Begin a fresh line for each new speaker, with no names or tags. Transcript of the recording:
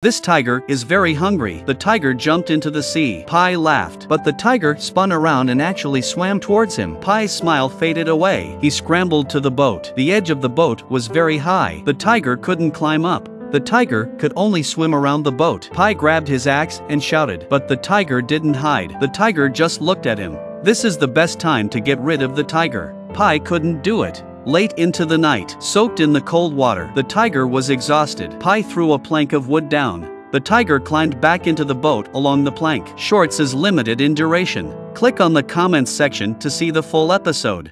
This tiger is very hungry. The tiger jumped into the sea. Pi laughed, but the tiger spun around and actually swam towards him. Pi's smile faded away. He scrambled to the boat. The edge of the boat was very high. The tiger couldn't climb up. The tiger could only swim around the boat. Pi grabbed his axe and shouted, but the tiger didn't hide. The tiger just looked at him. This is the best time to get rid of the tiger. Pi couldn't do it. Late into the night, soaked in the cold water, the tiger was exhausted. Pi threw a plank of wood down. The tiger climbed back into the boat along the plank. Shorts is limited in duration. Click on the comments section to see the full episode.